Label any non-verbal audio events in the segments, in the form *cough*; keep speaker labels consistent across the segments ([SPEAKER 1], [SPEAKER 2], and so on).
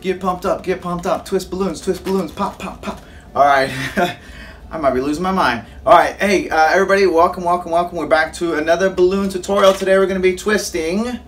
[SPEAKER 1] Get pumped up, get pumped up. Twist balloons, twist balloons, pop, pop, pop. All right. *laughs* I might be losing my mind. All right, hey, uh, everybody, welcome, welcome, welcome. We're back to another balloon tutorial. Today we're gonna be twisting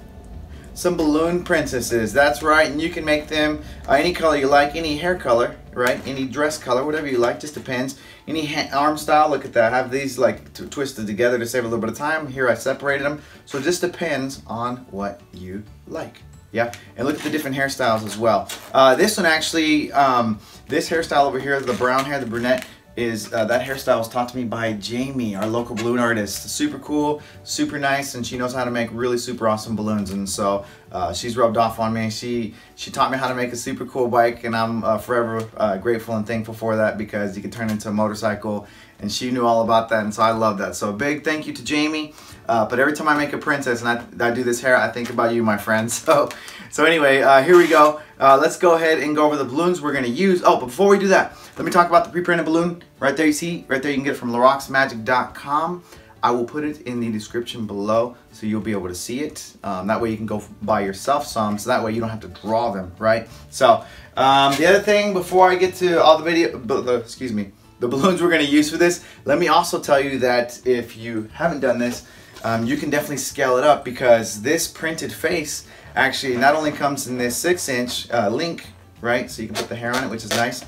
[SPEAKER 1] some balloon princesses. That's right, and you can make them uh, any color you like, any hair color, right? Any dress color, whatever you like, just depends. Any arm style, look at that. I have these like twisted together to save a little bit of time. Here I separated them. So it just depends on what you like. Yeah, and look at the different hairstyles as well. Uh, this one actually, um, this hairstyle over here, the brown hair, the brunette, is uh, that hairstyle was taught to me by Jamie, our local balloon artist. Super cool, super nice, and she knows how to make really super awesome balloons. And so uh, she's rubbed off on me. She she taught me how to make a super cool bike, and I'm uh, forever uh, grateful and thankful for that because you can turn into a motorcycle. And she knew all about that, and so I love that. So big thank you to Jamie. Uh, but every time I make a princess and I, I do this hair, I think about you, my friend. *laughs* So so anyway, uh, here we go. Let's go ahead and go over the balloons we're gonna use. Oh, before we do that. Let me talk about the pre-printed balloon. Right there you see, right there you can get it from larocksmagic.com. I will put it in the description below so you'll be able to see it. Um, that way you can go buy yourself some so that way you don't have to draw them, right? So um, the other thing before I get to all the video, the, excuse me, the *laughs* balloons we're gonna use for this, let me also tell you that if you haven't done this, um, you can definitely scale it up because this printed face actually not only comes in this six inch uh, link, right? So you can put the hair on it, which is nice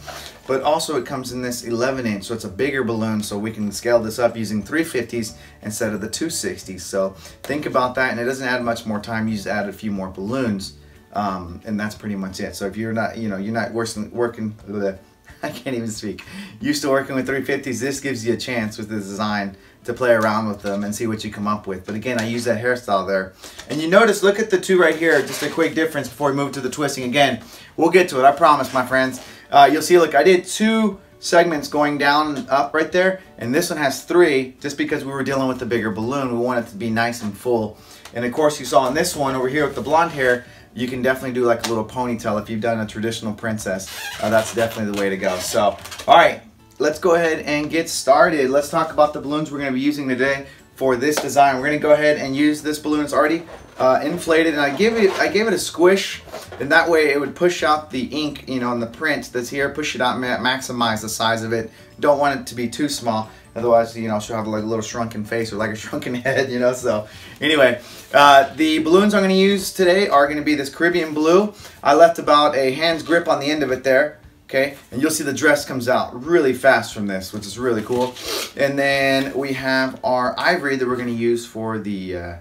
[SPEAKER 1] but also it comes in this 11 inch so it's a bigger balloon so we can scale this up using 350s instead of the 260s so think about that and it doesn't add much more time. You just add a few more balloons um, and that's pretty much it. So if you're not you know you're not working working *laughs* with I can't even speak. Used to working with 350s this gives you a chance with the design to play around with them and see what you come up with but again I use that hairstyle there and you notice look at the two right here just a quick difference before we move to the twisting again we'll get to it I promise my friends uh, you'll see, look, I did two segments going down and up right there, and this one has three, just because we were dealing with the bigger balloon. We want it to be nice and full. And of course, you saw in this one over here with the blonde hair, you can definitely do like a little ponytail if you've done a traditional princess. Uh, that's definitely the way to go. So, all right, let's go ahead and get started. Let's talk about the balloons we're going to be using today for this design. We're going to go ahead and use this balloon. It's already uh, inflated, and I give it I gave it a squish, and that way it would push out the ink, you know, on the print that's here, push it out, maximize the size of it. Don't want it to be too small, otherwise, you know, she'll have like a little shrunken face or like a *laughs* shrunken head, you know. So, anyway, uh, the balloons I'm going to use today are going to be this Caribbean blue. I left about a hand's grip on the end of it there. Okay, and you'll see the dress comes out really fast from this, which is really cool. And then we have our ivory that we're going to use for the uh,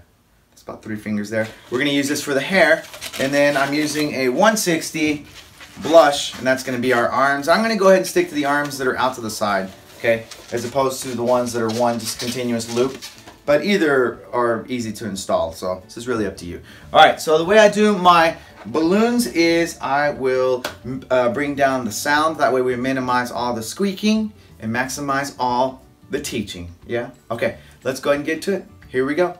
[SPEAKER 1] about three fingers there. We're going to use this for the hair, and then I'm using a 160 blush, and that's going to be our arms. I'm going to go ahead and stick to the arms that are out to the side, okay, as opposed to the ones that are one just continuous loop. But either are easy to install, so this is really up to you. All right, so the way I do my balloons is I will uh, bring down the sound. That way we minimize all the squeaking and maximize all the teaching. Yeah? Okay, let's go ahead and get to it. Here we go.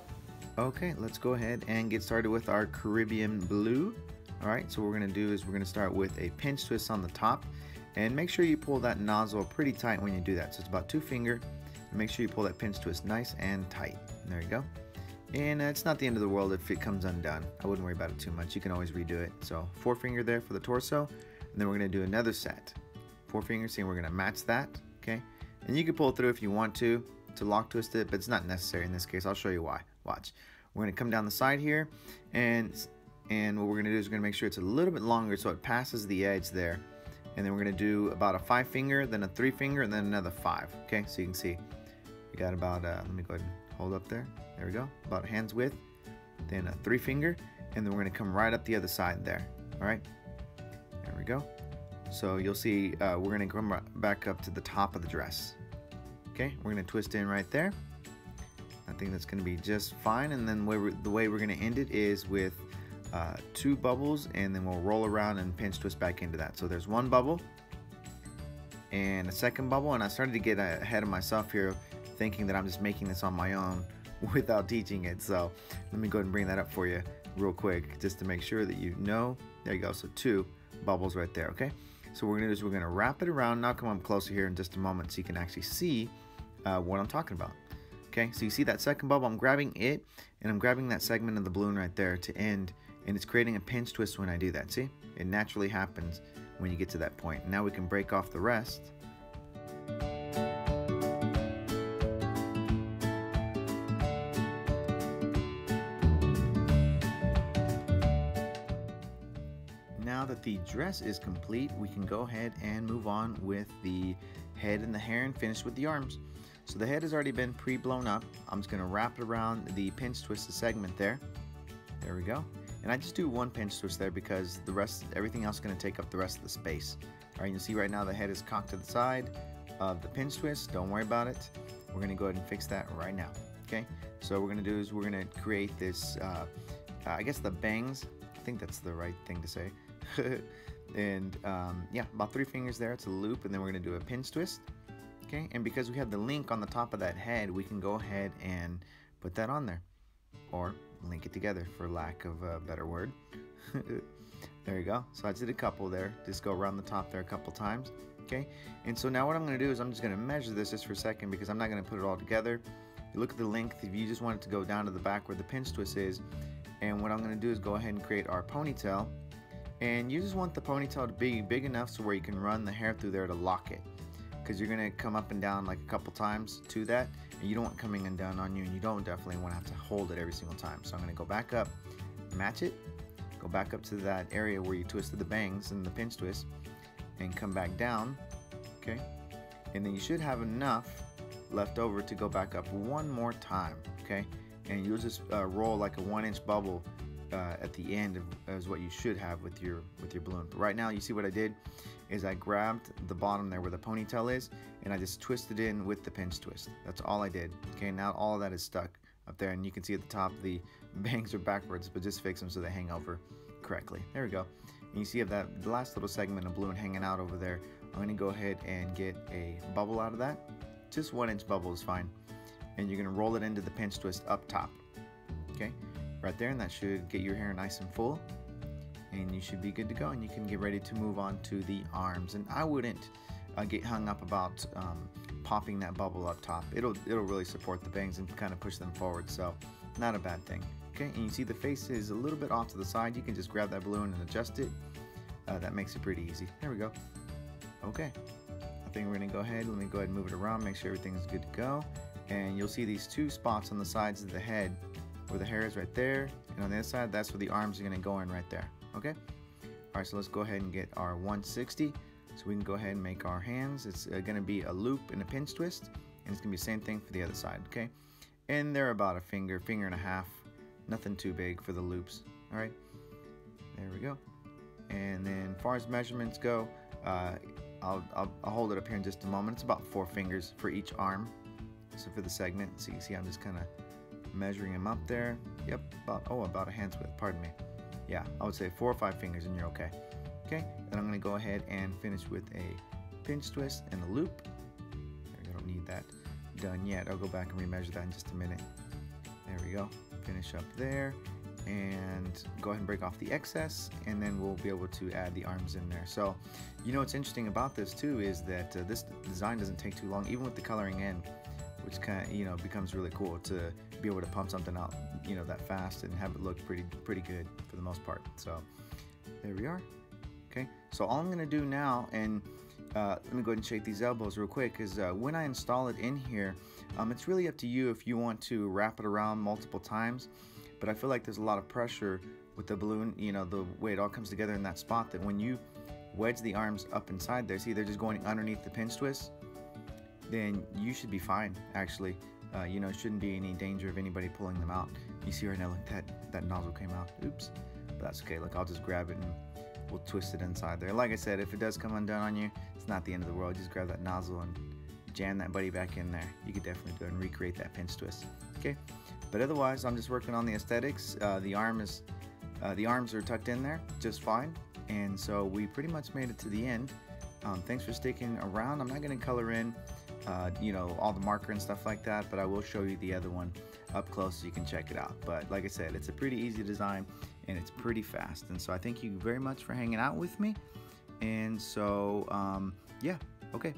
[SPEAKER 1] Okay, let's go ahead and get started with our Caribbean blue. All right, so what we're gonna do is we're gonna start with a pinch twist on the top and make sure you pull that nozzle pretty tight when you do that. So it's about two finger make sure you pull that pinch twist nice and tight. There you go. And uh, it's not the end of the world if it comes undone. I wouldn't worry about it too much. You can always redo it. So four finger there for the torso. And then we're gonna do another set. Four fingers, see, we're gonna match that, okay? And you can pull through if you want to, to lock twist it, but it's not necessary in this case. I'll show you why. Watch. We're going to come down the side here and and what we're going to do is we're going to make sure it's a little bit longer so it passes the edge there. And then we're going to do about a five finger, then a three finger, and then another five. Okay, so you can see we got about, uh, let me go ahead and hold up there. There we go, about hands width, then a three finger, and then we're going to come right up the other side there. All right, there we go. So you'll see uh, we're going to come back up to the top of the dress. Okay, we're going to twist in right there. I think that's going to be just fine. And then the way we're going to end it is with uh, two bubbles and then we'll roll around and pinch twist back into that. So there's one bubble and a second bubble and I started to get ahead of myself here thinking that I'm just making this on my own *laughs* without teaching it. So let me go ahead and bring that up for you real quick just to make sure that you know. There you go. So two bubbles right there. Okay. So what we're going to do is we're going to wrap it around. Now come up closer here in just a moment so you can actually see uh, what I'm talking about. Okay, so you see that second bubble, I'm grabbing it, and I'm grabbing that segment of the balloon right there to end and it's creating a pinch twist when I do that. See? It naturally happens when you get to that point. Now we can break off the rest. The dress is complete, we can go ahead and move on with the head and the hair and finish with the arms. So the head has already been pre-blown up. I'm just gonna wrap it around the pinch twist segment there. There we go. And I just do one pinch twist there because the rest, everything else is going to take up the rest of the space. All right, you see right now the head is cocked to the side of the pinch twist. Don't worry about it. We're going to go ahead and fix that right now. Okay, so what we're going to do is we're going to create this, uh, I guess the bangs. I think that's the right thing to say. *laughs* and um, yeah, about three fingers there. It's a loop, and then we're going to do a pinch twist. Okay, and because we have the link on the top of that head, we can go ahead and put that on there. Or link it together for lack of a better word. *laughs* there you go. So I did a couple there. Just go around the top there a couple times. Okay. And so now what I'm going to do is I'm just going to measure this just for a second because I'm not going to put it all together. You look at the length. If you just want it to go down to the back where the pinch twist is. And what I'm going to do is go ahead and create our ponytail. And you just want the ponytail to be big enough so where you can run the hair through there to lock it. Because you're going to come up and down like a couple times to that and you don't want coming and down on you and you don't definitely want to have to hold it every single time. So I'm going to go back up match it go back up to that area where you twisted the bangs and the pinch twist and come back down okay? And then you should have enough left over to go back up one more time okay? And you'll just uh, roll like a one inch bubble uh, at the end is what you should have with your with your balloon but right now you see what I did is I grabbed the bottom there where the ponytail is and I just twisted in with the pinch twist. That's all I did. Okay, now all that is stuck up there and you can see at the top the *laughs* bangs are backwards but just fix them so they hang over correctly. There we go. And you see that last little segment of balloon hanging out over there. I'm to go ahead and get a bubble out of that. Just one inch bubble is fine. And you're going to roll it into the pinch twist up top. Okay, right there and that should get your hair nice and full and you should be good to go and you can get ready to move on to the arms. And I wouldn't uh, get hung up about um, popping that bubble up top. It'll it'll really support the bangs and kind of push them forward so not a bad thing. Okay and you see the face is a little bit off to the side. You can just grab that balloon and adjust it. Uh, that makes it pretty easy. There we go. Okay. I think we're gonna go ahead let me go ahead and move it around make sure everything's good to go. And you'll see these two spots on the sides of the head where the hair is right there and on the other side that's where the arms are going to go in right there okay? All right so let's go ahead and get our 160 so we can go ahead and make our hands. It's uh, going to be a loop and a pinch twist and it's to be the same thing for the other side okay? And they're about a finger finger and a half nothing too big for the loops all right? There we go. And then as far as measurements go uh, I'll, I'll, I'll hold it up here in just a moment. It's about four fingers for each arm. So for the segment so you see I'm just kind of measuring them up there yep about oh about a hand's width pardon me yeah, I would say four or five fingers and you're okay. Okay, then I'm gonna go ahead and finish with a pinch twist and a loop. I don't need that done yet. I'll go back and remeasure that in just a minute. There we go. Finish up there and go ahead and break off the excess and then we'll be able to add the arms in there. So, you know what's interesting about this too is that uh, this design doesn't take too long, even with the coloring in, which kind of, you know, becomes really cool to be able to pump something out you know that fast and have it look pretty pretty good for the most part. So there we are. Okay. So all I'm gonna do now and uh, let me go ahead and shake these elbows real quick is uh, when I install it in here um, it's really up to you if you want to wrap it around multiple times but I feel like there's a lot of pressure with the balloon you know the way it all comes together in that spot that when you wedge the arms up inside there see they're just going underneath the pinch twist then you should be fine actually uh, you know, shouldn't be any danger of anybody pulling them out. You see right now, look, that, that nozzle came out. Oops. But that's okay. Look, I'll just grab it and we'll twist it inside there. Like I said, if it does come undone on you, it's not the end of the world. Just grab that nozzle and jam that buddy back in there. You could definitely it and recreate that pinch twist. Okay. But otherwise, I'm just working on the aesthetics. Uh, the arm is, uh, the arms are tucked in there just fine. And so we pretty much made it to the end. Um, thanks for sticking around. I'm not going to color in uh, you know, all the marker and stuff like that, but I will show you the other one up close so you can check it out. But like I said, it's a pretty easy design and it's pretty fast. And so I thank you very much for hanging out with me. And so, um, yeah, okay.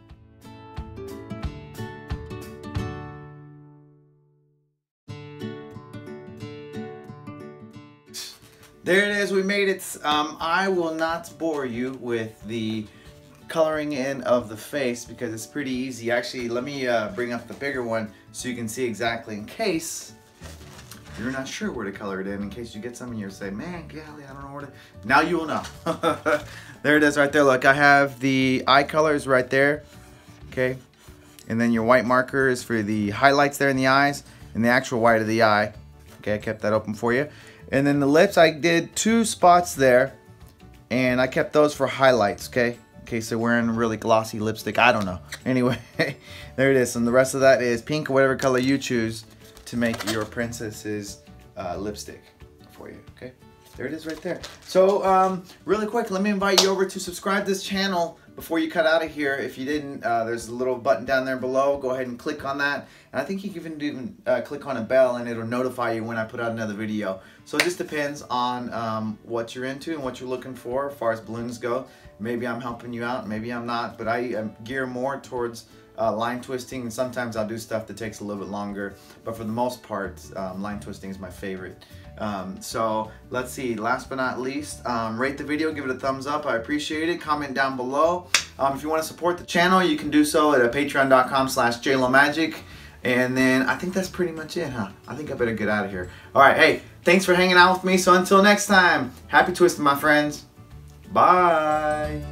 [SPEAKER 1] There it is. We made it. Um, I will not bore you with the coloring in of the face because it's pretty easy. Actually, let me uh, bring up the bigger one so you can see exactly in case you're not sure where to color it in, in case you get some and you say, man, golly, I don't know where to. Now you will know. *laughs* there it is right there. Look, I have the eye colors right there. Okay. And then your white marker is for the highlights there in the eyes and the actual white of the eye. Okay, I kept that open for you. And then the lips, I did two spots there and I kept those for highlights, okay? Case they're wearing really glossy lipstick, I don't know. *laughs* Anyway, *laughs* there it is. And the rest of that is pink or whatever color you choose to make your princess's uh, lipstick for you, okay? There it is right there. So, um, really quick, let me invite you over to subscribe to this channel before you cut out of here. If you didn't, uh, there's a little button down there below. Go ahead and click on that. And I think you can even uh, click on a bell and it'll notify you when I put out another video. So it just depends on um, what you're into and what you're looking for as far as balloons go. Maybe I'm helping you out, maybe I'm not, but I um, gear more towards uh, line twisting and sometimes I'll do stuff that takes a little bit longer but for the most part um, line twisting is my favorite. Um, so let's see last but not least um, rate the video give it a thumbs up I appreciate it comment down below. Um, if you want to support the channel you can do so at patreon.com slash jlomagic. And then I think that's pretty much it huh? I think I better get out of here alright hey thanks for hanging out with me so until next time happy twisting my friends. Bye